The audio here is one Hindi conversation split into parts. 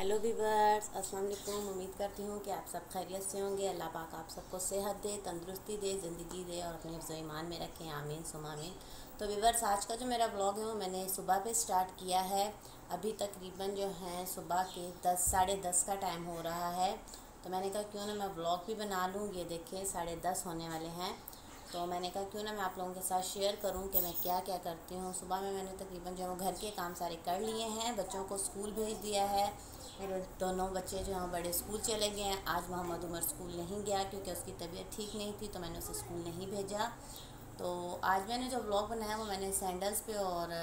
हेलो वीवर्स अस्सलाम वालेकुम उम्मीद करती हूँ कि आप सब खैरियत से होंगे। अल्लाह पाक आप सबको सेहत दे, तंदुरुस्ती दे, ज़िंदगी दे और अपने अफ्ज़ ईमान में रखें। आमीन सुमामीन तो वीवर्स आज का जो मेरा ब्लॉग है, वो मैंने सुबह पे स्टार्ट किया है। अभी तकरीबन जो है, सुबह के दस, साढ़े दस का टाइम हो रहा है। तो मैंने कहा, क्यों ना मैं ब्लॉग भी बना लूँ? ये देखें साढ़े दस होने वाले हैं। तो मैंने कहा, क्यों ना मैं आप लोगों के साथ शेयर करूँ कि मैं क्या क्या करती हूँ? सुबह में मैंने तकरीबन जो है घर के काम सारे कर लिए हैं। बच्चों को स्कूल भेज दिया है। मेरे दोनों बच्चे जो हैं बड़े स्कूल चले गए। हैं आज मोहम्मद उमर स्कूल नहीं गया क्योंकि उसकी तबीयत ठीक नहीं थी तो मैंने उसे स्कूल नहीं भेजा। तो आज मैंने जो ब्लॉग बनाया वो मैंने सैंडल्स पे और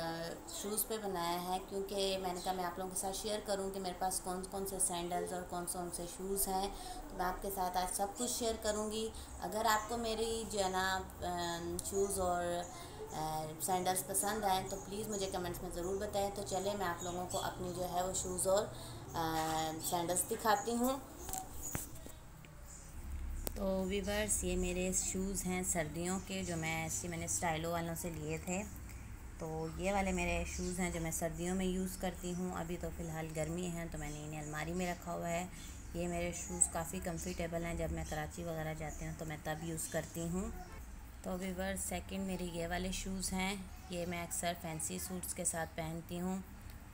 शूज़ पे बनाया है क्योंकि मैंने कहा मैं आप लोगों के साथ शेयर करूँ कि मेरे पास कौन कौन से सैंडल्स और कौन कौन से शूज़ हैं। तो मैं आपके साथ आज सब कुछ शेयर करूँगी। अगर आपको मेरी जो है ना शूज़ और सैंडल्स पसंद आए तो प्लीज़ मुझे कमेंट्स में ज़रूर बताएँ। तो चले, मैं आप लोगों को अपनी जो है वो शूज़ और सैंडल्स दिखाती हूँ। तो वीवर्स ये मेरे शूज़ हैं सर्दियों के, जो मैं ऐसे मैंने स्टाइलो वालों से लिए थे। तो ये वाले मेरे शूज़ हैं जो मैं सर्दियों में यूज़ करती हूँ। अभी तो फ़िलहाल गर्मी है तो मैंने इन्हें अलमारी में रखा हुआ है। ये मेरे शूज़ काफ़ी कंफर्टेबल हैं। जब मैं कराची वगैरह जाती हूँ तो मैं तब यूज़ करती हूँ। तो वीवर्स सेकंड मेरे ये वाले शूज़ हैं। ये मैं अक्सर फैंसी सूट्स के साथ पहनती हूँ।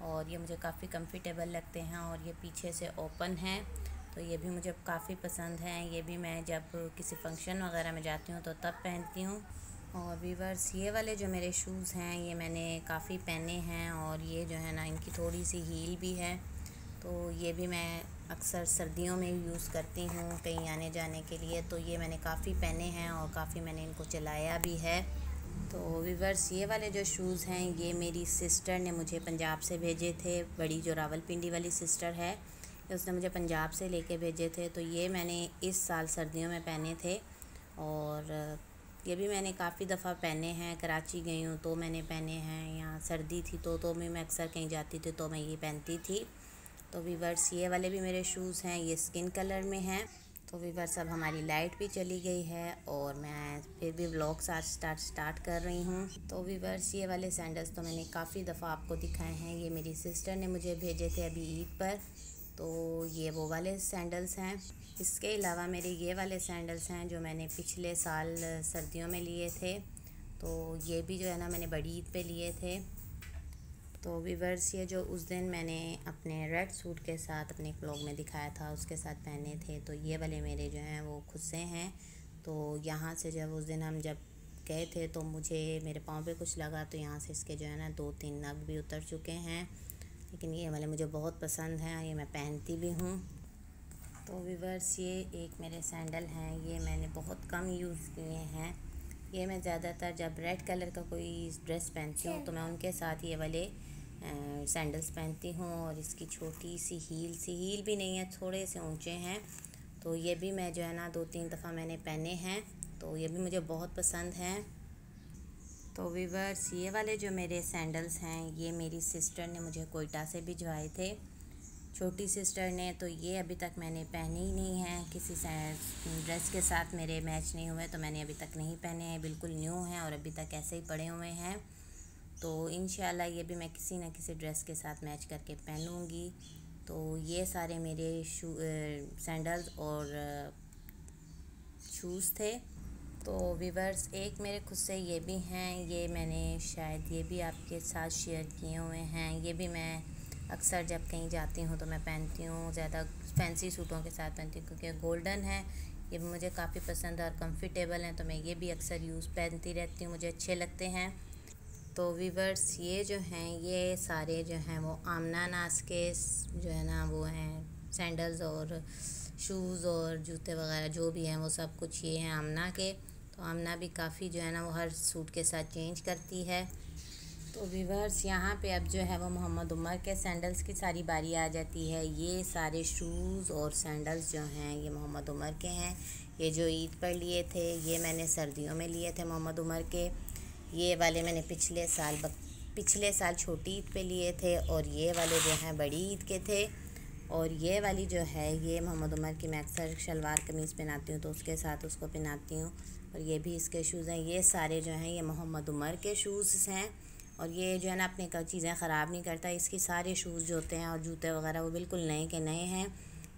और ये मुझे काफ़ी कंफर्टेबल लगते हैं और ये पीछे से ओपन हैं। तो ये भी मुझे काफ़ी पसंद हैं। ये भी मैं जब किसी फ़ंक्शन वगैरह में जाती हूँ तो तब पहनती हूँ। और वीवर्स ये वाले जो मेरे शूज़ हैं, ये मैंने काफ़ी पहने हैं और ये जो है ना, इनकी थोड़ी सी हील भी है। तो ये भी मैं अक्सर सर्दियों में यूज़ करती हूँ कहीं आने जाने के लिए। तो ये मैंने काफ़ी पहने हैं और काफ़ी मैंने इनको चलाया भी है। तो वीवर्स ये वाले जो शूज़ हैं, ये मेरी सिस्टर ने मुझे पंजाब से भेजे थे। बड़ी जो रावलपिंडी वाली सिस्टर है उसने मुझे पंजाब से लेके भेजे थे। तो ये मैंने इस साल सर्दियों में पहने थे और ये भी मैंने काफ़ी दफ़ा पहने हैं। कराची गई हूँ तो मैंने पहने हैं, यहाँ सर्दी थी तो तो मैं अक्सर कहीं जाती थी तो मैं ये पहनती थी। तो वीवर्स ये वाले भी मेरे शूज़ हैं, ये स्किन कलर में हैं। तो वीवर्स अब हमारी लाइट भी चली गई है और मैं फिर भी ब्लॉग आज स्टार्ट स्टार्ट कर रही हूँ। तो वीवर्स ये वाले सैंडल्स तो मैंने काफ़ी दफ़ा आपको दिखाए हैं। ये मेरी सिस्टर ने मुझे भेजे थे अभी ईद पर। तो ये वो वाले सैंडल्स हैं। इसके अलावा मेरे ये वाले सैंडल्स हैं जो मैंने पिछले साल सर्दियों में लिए थे। तो ये भी जो है ना मैंने बड़ी ईद पे लिए थे। तो वीवर्स ये जो उस दिन मैंने अपने रेड सूट के साथ अपने ब्लॉग में दिखाया था उसके साथ पहने थे तो ये वाले मेरे जो हैं वो खुद से हैं। तो यहाँ से जब उस दिन हम जब गए थे तो मुझे मेरे पाँव पे कुछ लगा तो यहाँ से इसके जो है ना दो तीन नग भी उतर चुके हैं। लेकिन ये वाले मुझे बहुत पसंद हैं ये मैं पहनती भी हूँ। तो वीवर्स ये एक मेरे सैंडल हैं ये मैंने बहुत कम यूज़ किए हैं। ये मैं ज़्यादातर जब रेड कलर का कोई ड्रेस पहनती हूँ तो मैं उनके साथ ये वाले सैंडल्स पहनती हूँ और इसकी छोटी सी हील सी हील भी नहीं है, थोड़े से ऊँचे हैं। तो ये भी मैं जो है ना दो तीन दफ़ा मैंने पहने हैं। तो ये भी मुझे बहुत पसंद हैं। तो वीवर्स ये वाले जो मेरे सैंडल्स हैं, ये मेरी सिस्टर ने मुझे कोयटा से भिजवाए थे। छोटी सिस्टर ने तो ये अभी तक मैंने पहने ही नहीं हैं। किसी ड्रेस के साथ मेरे मैच नहीं हुए तो मैंने अभी तक नहीं पहने हैं। बिल्कुल न्यू हैं और अभी तक ऐसे ही पड़े हुए हैं। तो इन ये भी मैं किसी ना किसी ड्रेस के साथ मैच करके पहनूँगी। तो ये सारे मेरे शू सैंडल्स और शूज़ थे। तो वीवर्स एक मेरे खुद से ये भी हैं, ये मैंने शायद ये भी आपके साथ शेयर किए हुए हैं। ये भी मैं अक्सर जब कहीं जाती हूँ तो मैं पहनती हूँ, ज़्यादा फैंसी सूटों के साथ पहनती हूँ क्योंकि गोल्डन है, ये मुझे काफ़ी पसंद है और कंफर्टेबल हैं तो मैं ये भी अक्सर यूज़ पहनती रहती हूँ, मुझे अच्छे लगते हैं। तो वीवर्स ये जो हैं, ये सारे जो हैं, वो आमना नास के जो है ना, वो हैं सैंडल्स और शूज़ और जूते वगैरह, जो भी हैं, वो सब कुछ ये हैं आमना के। तो आमना भी काफ़ी जो है ना, वो हर सूट के साथ चेंज करती है। तो वीवर्स यहाँ पे अब जो है, वो मोहम्मद उमर के सैंडल्स की सारी बारी आ जाती है। ये सारे शूज़ और सैंडल्स जो हैं, ये मोहम्मद उमर के हैं। ये जो ईद पर लिए थे, ये मैंने सर्दियों में लिए थे मोहम्मद उमर के। ये वाले मैंने पिछले साल बक, पिछले साल छोटी ईद पे लिए थे और ये वाले जो हैं बड़ी ईद के थे। और ये वाली जो है ये मोहम्मद उमर की मैं अक्सर शलवार कमीज़ पहनाती हूँ तो उसके साथ उसको पहनाती हूँ। और ये भी इसके शूज़ हैं। ये सारे जो हैं ये मोहम्मद उमर के शूज़ हैं। और ये जो है ना अपनी चीज़ें ख़राब नहीं करता। इसके सारे शूज़ जो होते हैं और जूते वगैरह वो बिल्कुल नए के नए हैं।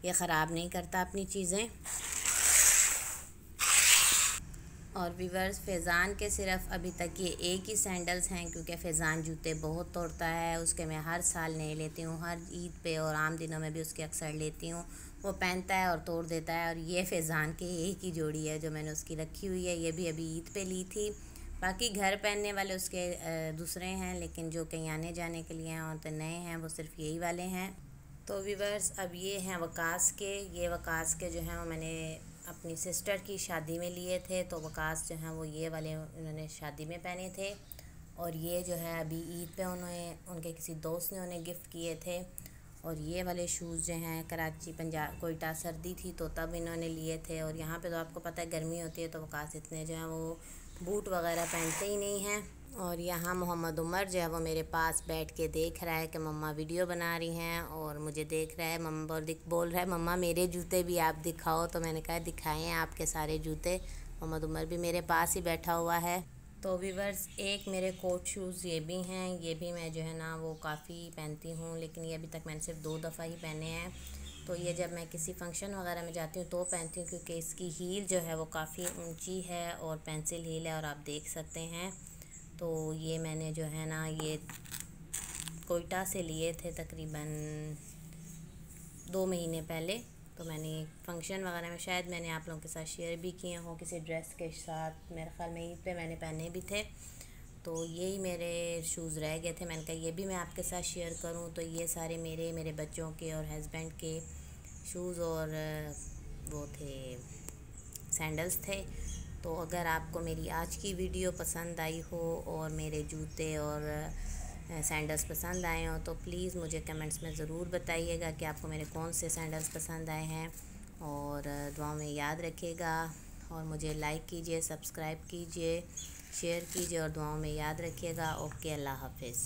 ये ख़राब नहीं करता अपनी चीज़ें। और वीवर्स फैज़ान के सिर्फ़ अभी तक ये एक ही सैंडल्स हैं क्योंकि फैज़ान जूते बहुत तोड़ता है। उसके मैं हर साल नए लेती हूँ, हर ईद पे और आम दिनों में भी उसके अक्सर लेती हूँ। वो पहनता है और तोड़ देता है और ये फैज़ान के एक ही जोड़ी है जो मैंने उसकी रखी हुई है। ये भी अभी ईद पे ली थी। बाकी घर पहनने वाले उसके दूसरे हैं, लेकिन जो कहीं आने जाने के लिए हैं और तो नए हैं, वो सिर्फ़ यही वाले हैं। तो वीवर्स अब ये हैं वकास के। ये वकास के जो हैं वो मैंने अपनी सिस्टर की शादी में लिए थे तो वकास जो हैं वो ये वाले उन्होंने शादी में पहने थे। और ये जो है अभी ईद पे उन्होंने, उनके किसी दोस्त ने उन्हें गिफ्ट किए थे। और ये वाले शूज़ जो हैं, कराची, पंजाब, कोयटा सर्दी थी तो तब इन्होंने लिए थे। और यहाँ पे तो आपको पता है गर्मी होती है तो वकास इतने जो हैं वो बूट वगैरह पहनते ही नहीं हैं। और यहाँ मोहम्मद उमर जो है वो मेरे पास बैठ के देख रहा है कि मम्मा वीडियो बना रही हैं और मुझे देख रहा है, मम्मा बोल बोल रहा है, मम्मा, मेरे जूते भी आप दिखाओ। तो मैंने कहा, दिखाएँ आपके सारे जूते? मोहम्मद उमर भी मेरे पास ही बैठा हुआ है। तो वीवर्स एक मेरे कोट शूज़ ये भी हैं। ये भी मैं जो है ना वो काफ़ी पहनती हूँ, लेकिन ये अभी तक मैंने सिर्फ़ दो दफ़ा ही पहने हैं। तो ये जब मैं किसी फ़ंक्शन वगैरह में जाती हूँ तो पहनती हूँ, क्योंकि इसकी हील जो है वो काफ़ी ऊँची है और पेंसिल हील है और आप देख सकते हैं। तो ये मैंने जो है ना, ये कोयटा से लिए थे तकरीबन दो महीने पहले। तो मैंने फ़ंक्शन वगैरह में शायद मैंने आप लोगों के साथ शेयर भी किए हों किसी ड्रेस के साथ। मेरे ख्याल में ईद पे मैंने पहने भी थे। तो यही मेरे शूज़ रह गए थे। मैंने कहा, ये भी मैं आपके साथ शेयर करूँ। तो ये सारे मेरे मेरे बच्चों के और हस्बैंड के शूज़ और वो थे सैंडल्स थे। तो अगर आपको मेरी आज की वीडियो पसंद आई हो और मेरे जूते और सैंडल्स पसंद आए हों तो प्लीज़ मुझे कमेंट्स में ज़रूर बताइएगा कि आपको मेरे कौन से सैंडल्स पसंद आए हैं। और दुआओं में याद रखिएगा और मुझे लाइक कीजिए सब्सक्राइब कीजिए शेयर कीजिए और दुआओं में याद रखिएगा। ओके, अल्लाह हाफिज़।